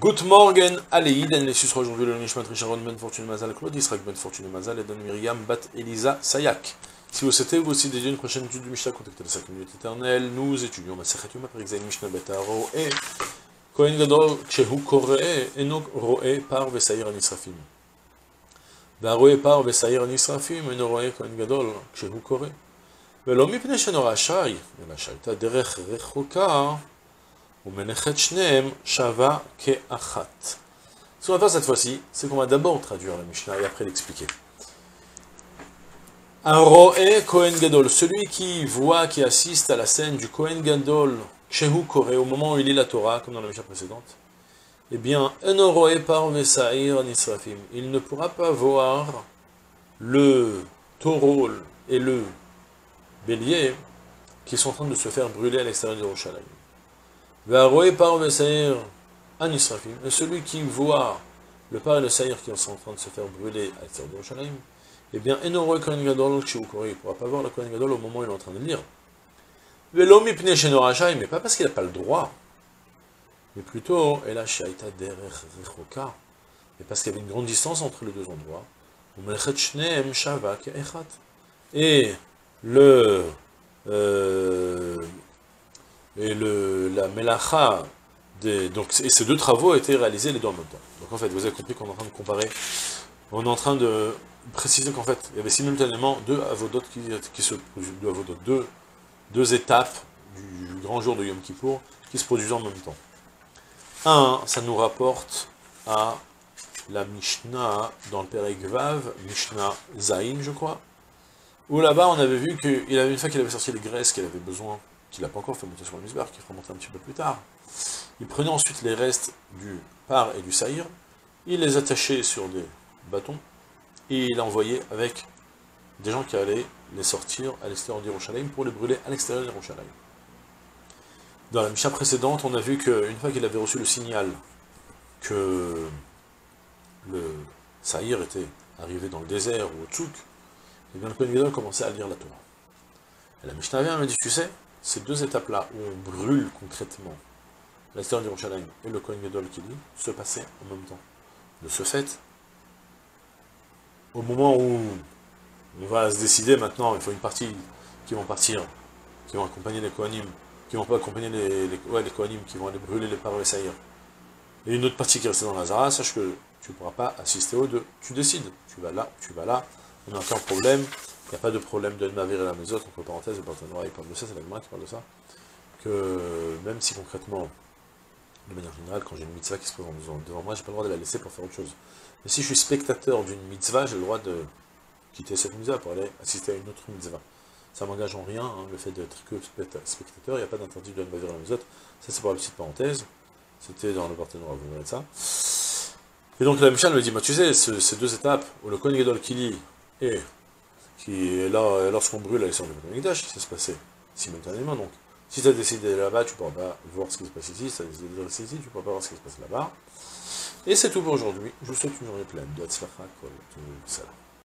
Good morgen, Aleïd, elle sera aujourd'hui le Nishmat Richard Ben Fortune Mazal, Claude Israq Ben Fortune Mazal et Dan Myriam Bat Elisa Sayak. Si vous souhaitez vous aussi dédier une prochaine étude du Mishnah, contactez les 5 minutes éternelles. Nous étudions Masachet Yom après examen Mishnah Betaro et Kohen Gadol, Chehu Koree, Eno Roe par Vesaïr Anisrafim. והרואה פר ושעיר הנשרפים, אינו רואה כהן גדול כשהוא קורא. ולא מפני שאינו רשאי, אלא שהייתה דרך רחוקה, shava ke'achat. Ce qu'on va faire cette fois-ci, c'est qu'on va d'abord traduire la Mishnah et après l'expliquer. Un Kohen Gadol, celui qui voit, qui assiste à la scène du Kohen Gadol, Shehu Koré, au moment où il lit la Torah, comme dans la Mishnah précédente, eh bien, par il ne pourra pas voir le taureau et le bélier qui sont en train de se faire brûler à l'extérieur de Yerushalayim. Et celui qui voit le par et le saïr qui sont en train de se faire brûler à de Yerushalayim, eh bien, il ne pourra pas voir le Kohen Gadol au moment où il est en train de lire. Mais pas parce qu'il n'a pas le droit, mais plutôt, et là, et parce qu'il y avait une grande distance entre les deux endroits, et le, euh, et le, la melacha, des, donc, et ces deux travaux étaient réalisés les deux en même temps. Donc en fait, vous avez compris qu'on est en train de comparer, on est en train de préciser qu'en fait, il y avait simultanément deux avodotes qui, qui se deux, avodotes, deux, deux étapes du grand jour de Yom Kippour qui se produisaient en même temps. Un, ça nous rapporte à la Mishnah dans le Perek Vav, Mishnah Zain, je crois, où là-bas on avait vu qu'il avait une fois qu'il avait sorti les graisses qu'il avait besoin, qu'il n'a pas encore fait monter sur le misbar, qu'il fera monter un petit peu plus tard. Il prenait ensuite les restes du par et du saïr, il les attachait sur des bâtons, et il envoyait avec des gens qui allaient les sortir à l'extérieur d'Irushalayim pour les brûler à l'extérieur d'Irushalayim. Dans la Mishnah précédente, on a vu qu'une fois qu'il avait reçu le signal que le Saïr était arrivé dans le désert ou au Tzouk, et bien le Kohen commençait à lire la Torah. Et la Mishnah vient et me dit, tu sais, ces deux étapes-là, où on brûle concrètement l'extérieur du Yerushalayim et le Kohen Gadol qui se passaient en même temps. De ce fait, au moment où on va se décider maintenant, il faut une partie qui vont partir, qui vont accompagner les Kohanim, qui vont pas accompagner les, les, qui vont aller brûler les paroles Saïr. Et une autre partie qui est restée dans la Zara, sache que tu ne pourras pas assister aux deux. Tu décides. Tu vas là, tu vas là. On n'a aucun problème. Il n'y a pas de problème de navire et la maison, entre parenthèses, le partenaire il parle de ça, c'est la qui parle de ça. Que même si concrètement, de manière générale, quand j'ai une mitzvah qui se présente devant moi, j'ai pas le droit de la laisser pour faire autre chose. Mais si je suis spectateur d'une mitzvah, j'ai le droit de quitter cette mitzvah pour aller assister à une autre mitzvah ça m'engage en rien, hein, le fait d'être que spectateur, il n'y a pas d'interdit de la la autres. ça c'est pour la petite parenthèse, c'était dans le partenariat, vous voyez ça. Et donc la Michel me dit, bah, tu sais, ces deux étapes, où le Kohen Gadol qui lit, et qui est là, lorsqu'on brûle à l'extérieur du Kohen ça se passait simultanément, donc si tu as décidé là-bas, tu ne pourras pas voir ce qui se passe ici, si tu as décidé de ici, tu ne pourras pas voir ce qui se passe là-bas. Et c'est tout pour aujourd'hui, je vous souhaite une journée pleine ça.